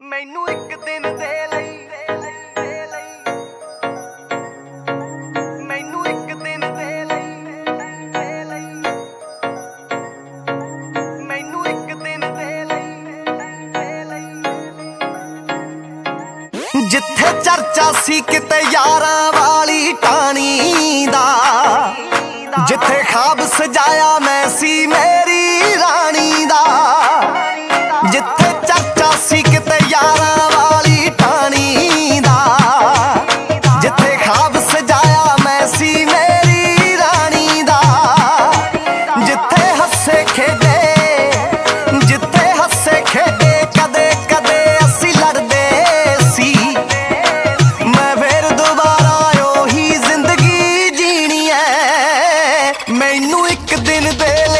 ਮੈਨੂੰ ਇੱਕ ਦਿਨ ਦੇ ਲਈ ਮੈਨੂੰ ਇੱਕ ਦਿਨ ਦੇ ਲਈ ਮੈਨੂੰ ਇੱਕ ਦਿਨ ਦੇ ਲਈ। ਜਿੱਥੇ ਚਰਚਾ ਸੀ ਕਿਤੇ ਯਾਰਾਂ ਵਾਲੀ ਟਾਣੀ ਦਾ, ਜਿੱਥੇ ਖਾਬ ਸਜਾਇਆ ਮੈਂ ਸੀ ਮੇਰੀ dele